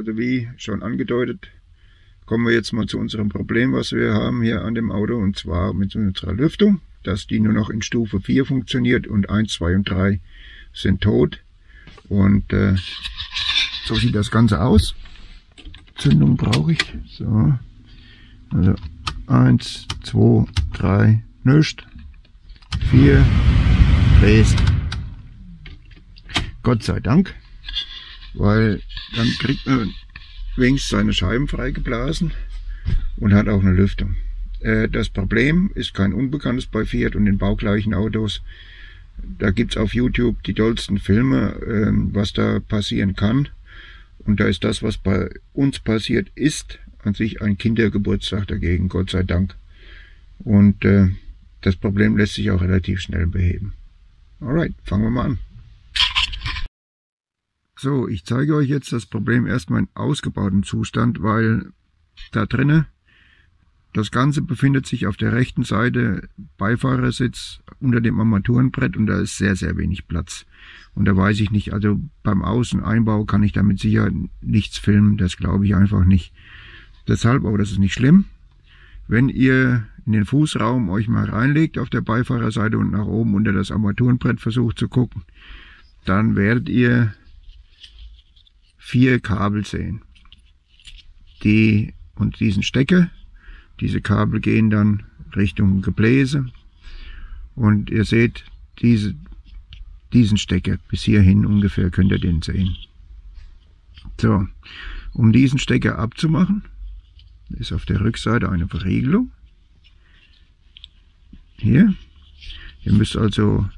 So, also wie schon angedeutet, kommen wir jetzt mal zu unserem Problem, was wir haben hier an dem Auto, und zwar mit unserer Lüftung, dass die nur noch in Stufe 4 funktioniert und 1, 2 und 3 sind tot. Und äh, so sieht das Ganze aus. Zündung brauche ich. So. Also 1, 2, 3, nichts. 4, drehst. Gott sei Dank. Weil dann kriegt man wenigstens seine Scheiben freigeblasen und hat auch eine Lüftung. Äh, das Problem ist kein Unbekanntes bei Fiat und den baugleichen Autos. Da gibt's auf YouTube die tollsten Filme, ähm, was da passieren kann. Und da ist das, was bei uns passiert ist, an sich ein Kindergeburtstag dagegen, Gott sei Dank. Und äh, das Problem lässt sich auch relativ schnell beheben. Alright, fangen wir mal an. So, ich zeige euch jetzt das Problem erstmal in ausgebautem Zustand, weil da drinnen das Ganze befindet sich auf der rechten Seite Beifahrersitz unter dem Armaturenbrett und da ist sehr, sehr wenig Platz. Und da weiß ich nicht, also beim Außeneinbau kann ich damit sicher nichts filmen, das glaube ich einfach nicht. Deshalb, aber das ist nicht schlimm. Wenn ihr in den Fußraum euch mal reinlegt auf der Beifahrerseite und nach oben unter das Armaturenbrett versucht zu gucken, dann werdet ihr vier Kabel sehen. Die und diesen Stecker, diese Kabel gehen dann Richtung Gebläse. Und ihr seht diese, diesen Stecker bis hierhin ungefähr könnt ihr den sehen. So, um diesen Stecker abzumachen, ist auf der Rückseite eine Verriegelung. Hier. Ihr müsst also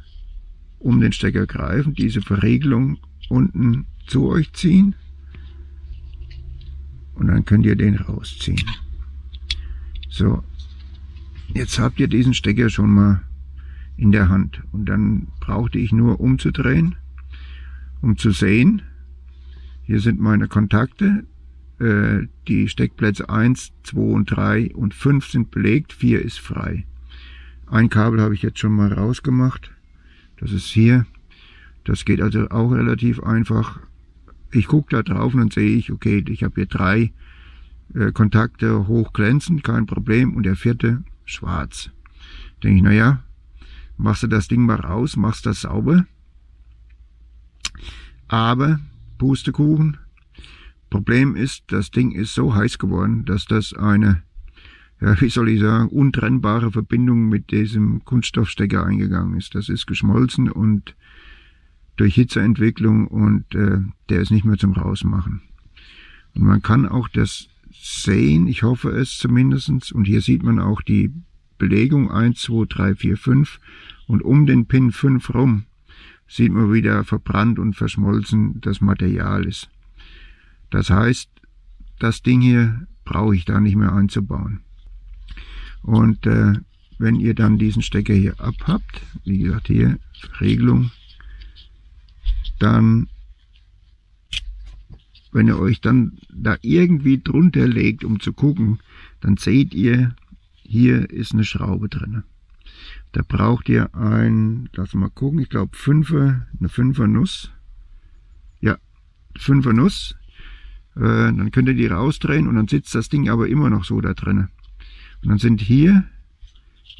um den Stecker greifen, diese Verriegelung unten zu euch ziehen und dann könnt ihr den rausziehen. So, jetzt habt ihr diesen Stecker schon mal in der Hand. Und dann brauchte ich nur umzudrehen, um zu sehen, hier sind meine Kontakte, äh, die Steckplätze 1, 2 und 3 und 5 sind belegt, 4 ist frei. Ein Kabel habe ich jetzt schon mal rausgemacht, das ist hier, das geht also auch relativ einfach. Ich gucke da drauf und dann sehe ich, okay, ich habe hier drei äh, Kontakte hochglänzend, kein Problem. Und der vierte schwarz. Denke ich, naja, machst du das Ding mal raus, machst das sauber. Aber, Pustekuchen, Problem ist, das Ding ist so heiß geworden, dass das eine, ja, wie soll ich sagen, untrennbare Verbindung mit diesem Kunststoffstecker eingegangen ist. Das ist geschmolzen und durch Hitzeentwicklung und äh, der ist nicht mehr zum Rausmachen. Und man kann auch das sehen, ich hoffe es zumindestens. Und hier sieht man auch die Belegung 1, 2, 3, 4, 5. Und um den Pin 5 rum sieht man wieder verbrannt und verschmolzen das Material ist. Das heißt, das Ding hier brauche ich da nicht mehr einzubauen. Und äh, wenn ihr dann diesen Stecker hier abhabt, wie gesagt hier Regelung, dann wenn ihr euch dann da irgendwie drunter legt, um zu gucken, dann seht ihr, hier ist eine Schraube drin. Da braucht ihr ein, lass mal gucken, ich glaube Fünfer, eine Fünfer Nuss. Ja, Fünfer Nuss. Äh, dann könnt ihr die rausdrehen und dann sitzt das Ding aber immer noch so da drin. Und dann sind hier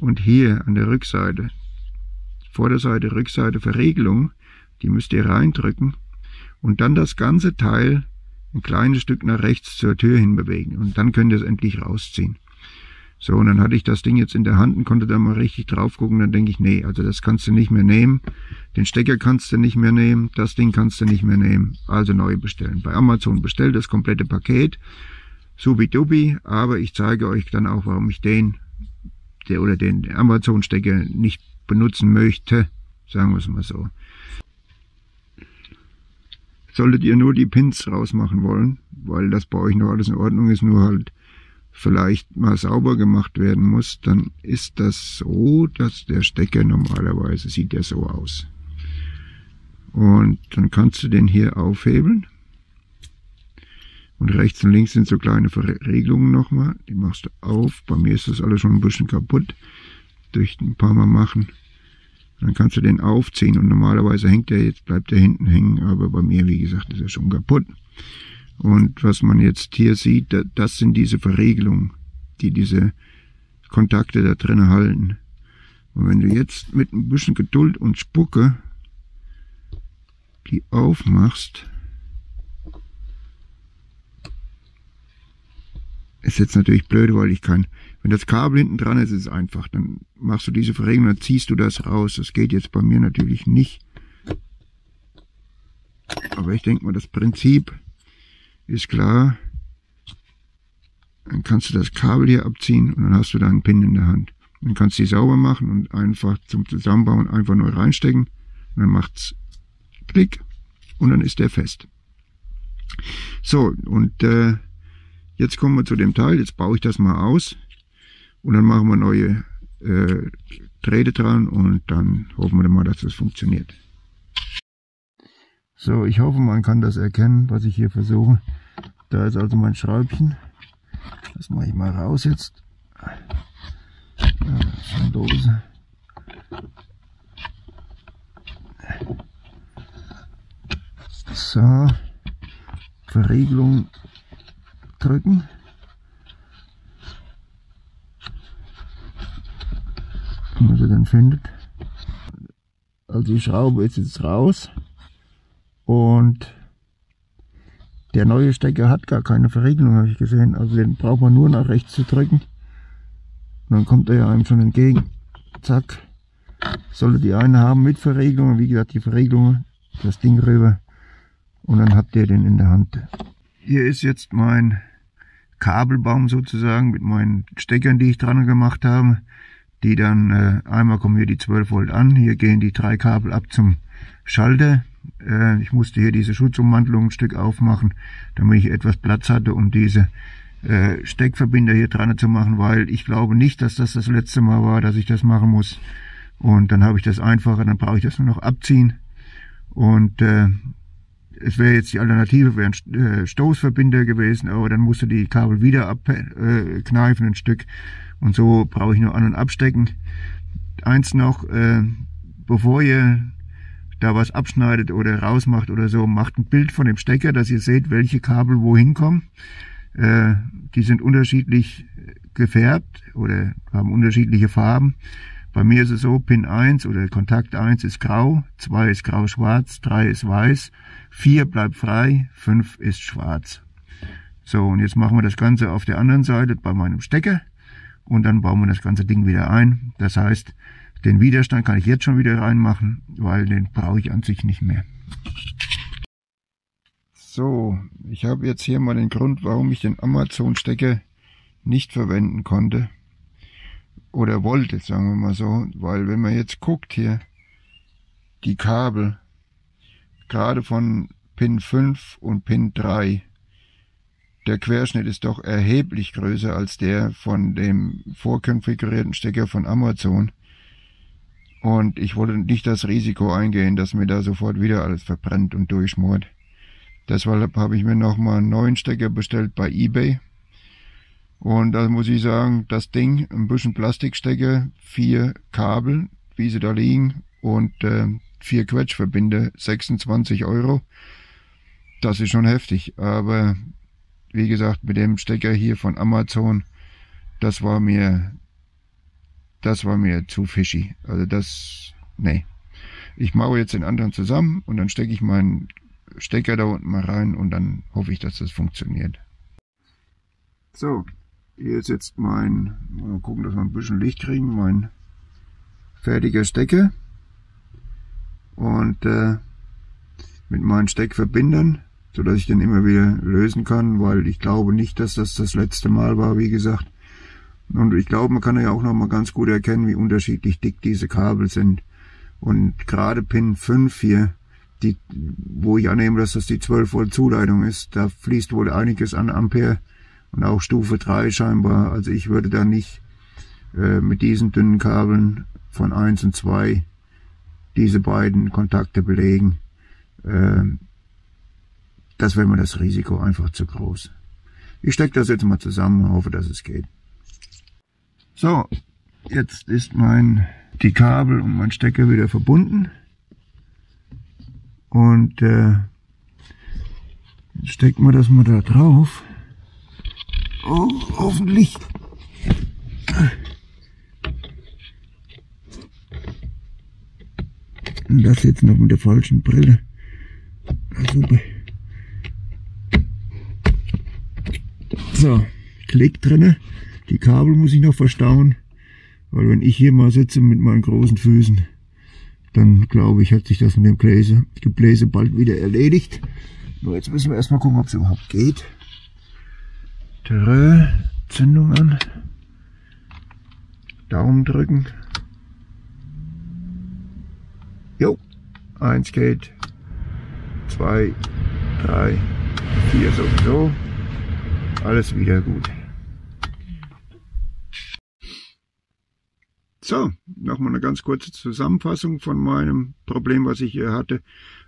und hier an der Rückseite, Vorderseite, Rückseite Verriegelung, die müsst ihr reindrücken und dann das ganze Teil ein kleines Stück nach rechts zur Tür hin bewegen und dann könnt ihr es endlich rausziehen. So, und dann hatte ich das Ding jetzt in der Hand und konnte da mal richtig drauf gucken. Dann denke ich, nee, also das kannst du nicht mehr nehmen. Den Stecker kannst du nicht mehr nehmen. Das Ding kannst du nicht mehr nehmen. Also neu bestellen. Bei Amazon bestellt das komplette Paket. Subi-dubi. Aber ich zeige euch dann auch, warum ich den, der oder den Amazon-Stecker nicht benutzen möchte. Sagen wir es mal so. Solltet ihr nur die Pins rausmachen wollen, weil das bei euch noch alles in Ordnung ist, nur halt vielleicht mal sauber gemacht werden muss, dann ist das so, dass der Stecker normalerweise sieht der so aus. Und dann kannst du den hier aufhebeln. Und rechts und links sind so kleine Verriegelungen nochmal. Die machst du auf. Bei mir ist das alles schon ein bisschen kaputt. Durch ein paar Mal machen. Dann kannst du den aufziehen und normalerweise hängt der jetzt, bleibt der hinten hängen, aber bei mir, wie gesagt, ist er schon kaputt. Und was man jetzt hier sieht, das sind diese Verriegelungen, die diese Kontakte da drin halten. Und wenn du jetzt mit ein bisschen Geduld und Spucke die aufmachst, ist jetzt natürlich blöd, weil ich kann, wenn das Kabel hinten dran ist, ist es einfach. Dann machst du diese Verregelung, dann ziehst du das raus. Das geht jetzt bei mir natürlich nicht. Aber ich denke mal, das Prinzip ist klar. Dann kannst du das Kabel hier abziehen und dann hast du da einen Pin in der Hand. Dann kannst du die sauber machen und einfach zum Zusammenbauen einfach neu reinstecken. Und dann macht's Klick und dann ist der fest. So, und äh, jetzt kommen wir zu dem Teil. Jetzt baue ich das mal aus und dann machen wir neue äh, Drähte dran und dann hoffen wir mal, dass das funktioniert. So, ich hoffe, man kann das erkennen, was ich hier versuche. Da ist also mein Schräubchen. Das mache ich mal raus jetzt. Ja, Dose. So, Verriegelung drücken. Man sie dann findet. Also die Schraube ist jetzt raus und der neue Stecker hat gar keine Verriegelung, habe ich gesehen. Also den braucht man nur nach rechts zu drücken. Und dann kommt er ja einem schon entgegen. Zack. Sollte die eine haben mit Verriegelung, wie gesagt, die Verriegelung, das Ding rüber. Und dann habt ihr den in der Hand. Hier ist jetzt mein Kabelbaum sozusagen mit meinen Steckern, die ich dran gemacht habe. Die dann, äh, einmal kommen hier die 12 Volt an, hier gehen die drei Kabel ab zum Schalter. Äh, ich musste hier diese Schutzummantelung ein Stück aufmachen, damit ich etwas Platz hatte, um diese äh, Steckverbinder hier dran zu machen, weil ich glaube nicht, dass das das letzte Mal war, dass ich das machen muss. Und dann habe ich das einfacher, dann brauche ich das nur noch abziehen. Und äh, es wäre jetzt die Alternative, wäre ein äh, Stoßverbinder gewesen, aber dann musste die Kabel wieder abkneifen äh, ein Stück. Und so brauche ich nur an- und abstecken. Eins noch, äh, bevor ihr da was abschneidet oder rausmacht oder so, macht ein Bild von dem Stecker, dass ihr seht, welche Kabel wohin kommen. Äh, die sind unterschiedlich gefärbt oder haben unterschiedliche Farben. Bei mir ist es so, Pin 1 oder Kontakt 1 ist grau, 2 ist grau-schwarz, 3 ist weiß, 4 bleibt frei, 5 ist schwarz. So, und jetzt machen wir das Ganze auf der anderen Seite bei meinem Stecker und dann bauen wir das ganze Ding wieder ein. Das heißt, den Widerstand kann ich jetzt schon wieder reinmachen, weil den brauche ich an sich nicht mehr. So, ich habe jetzt hier mal den Grund, warum ich den Amazon-Stecker nicht verwenden konnte oder wollte, sagen wir mal so, weil wenn man jetzt guckt hier, die Kabel, gerade von Pin 5 und Pin 3, der Querschnitt ist doch erheblich größer als der von dem vorkonfigurierten Stecker von Amazon. Und ich wollte nicht das Risiko eingehen, dass mir da sofort wieder alles verbrennt und durchschmort. Deshalb habe ich mir nochmal einen neuen Stecker bestellt bei eBay und da muss ich sagen, das Ding, ein bisschen Plastikstecker, vier Kabel, wie sie da liegen, und äh, vier Quetschverbinder, 26 Euro. Das ist schon heftig. Aber wie gesagt, mit dem Stecker hier von Amazon, das war mir, das war mir zu fishy. Also das, nee. Ich mache jetzt den anderen zusammen und dann stecke ich meinen Stecker da unten mal rein und dann hoffe ich, dass das funktioniert. So, hier ist jetzt mein, mal gucken, dass wir ein bisschen Licht kriegen, mein fertiger Stecker. Und äh, mit meinen Steckverbindern, so dass ich den immer wieder lösen kann, weil ich glaube nicht, dass das das letzte Mal war, wie gesagt. Und ich glaube, man kann ja auch noch mal ganz gut erkennen, wie unterschiedlich dick diese Kabel sind. Und gerade Pin 5 hier, die, wo ich annehme, dass das die 12 Volt Zuleitung ist, da fließt wohl einiges an Ampere und auch Stufe 3 scheinbar. Also ich würde da nicht äh, mit diesen dünnen Kabeln von 1 und 2 diese beiden Kontakte belegen. Äh, das wäre mir das Risiko einfach zu groß. Ich stecke das jetzt mal zusammen und hoffe, dass es geht. So, jetzt ist mein die Kabel und mein Stecker wieder verbunden. Und äh, Dann stecken wir das mal da drauf. Oh, hoffentlich. Und das jetzt noch mit der falschen Brille. Na, super. So, Klick drinne. Die Kabel muss ich noch verstauen. Weil wenn ich hier mal sitze mit meinen großen Füßen, dann glaube ich, hat sich das mit dem Gebläse, Gebläse bald wieder erledigt. Nur jetzt müssen wir erstmal gucken, ob es überhaupt geht. Trö, Zündung an. Daumen drücken. Jo, eins geht. Zwei, drei, vier sowieso. Alles wieder gut. So, nochmal eine ganz kurze Zusammenfassung von meinem Problem, was ich hier hatte.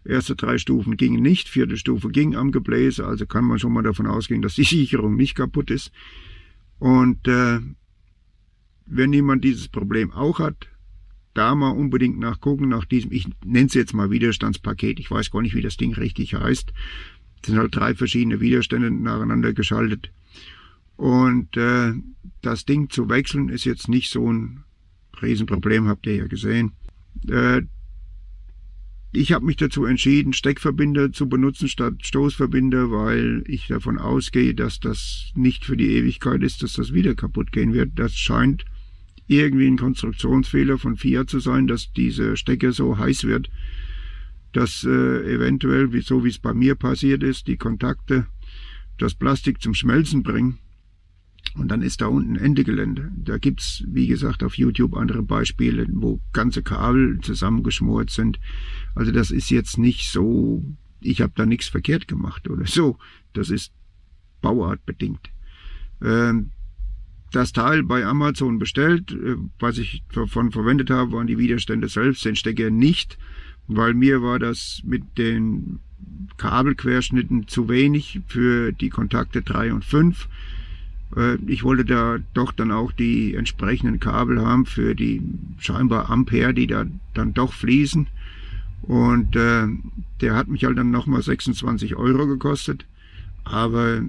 Erste drei Stufen gingen nicht, vierte Stufe ging am Gebläse, also kann man schon mal davon ausgehen, dass die Sicherung nicht kaputt ist. Und äh, wenn jemand dieses Problem auch hat, da mal unbedingt nachgucken, nach diesem, ich nenne es jetzt mal Widerstandspaket, ich weiß gar nicht, wie das Ding richtig heißt. Sind halt drei verschiedene Widerstände nacheinander geschaltet. Und äh, das Ding zu wechseln ist jetzt nicht so ein Riesenproblem habt ihr ja gesehen. Äh, ich habe mich dazu entschieden, Steckverbinder zu benutzen statt Stoßverbinder, weil ich davon ausgehe, dass das nicht für die Ewigkeit ist, dass das wieder kaputt gehen wird. Das scheint irgendwie ein Konstruktionsfehler von Fiat zu sein, dass diese Stecker so heiß wird, dass äh, eventuell, wie, so wie es bei mir passiert ist, die Kontakte das Plastik zum Schmelzen bringen und dann ist da unten Ende Gelände. Da gibt's, wie gesagt, auf YouTube andere Beispiele, wo ganze Kabel zusammengeschmort sind. Also das ist jetzt nicht so, ich habe da nichts verkehrt gemacht oder so. Das ist bauartbedingt. Ähm, das Teil bei Amazon bestellt, äh, was ich davon verwendet habe, waren die Widerstände selbst, den Stecker nicht, weil mir war das mit den Kabelquerschnitten zu wenig für die Kontakte 3 und 5 äh, ich wollte da doch dann auch die entsprechenden Kabel haben für die scheinbar Ampere, die da dann doch fließen. Und äh, der hat mich halt dann nochmal 26 Euro gekostet. Aber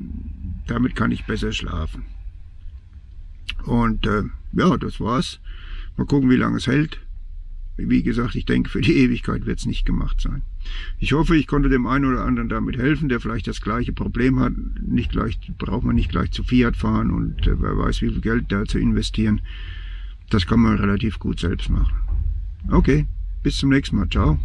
damit kann ich besser schlafen. Und äh, ja, das war's. Mal gucken, wie lange es hält. Wie gesagt, ich denke, für die Ewigkeit wird es nicht gemacht sein. Ich hoffe, ich konnte dem einen oder anderen damit helfen, der vielleicht das gleiche Problem hat. Nicht gleich, braucht man nicht gleich zu Fiat fahren und äh, wer weiß, wie viel Geld da zu investieren. Das kann man relativ gut selbst machen. Okay, bis zum nächsten Mal. Ciao.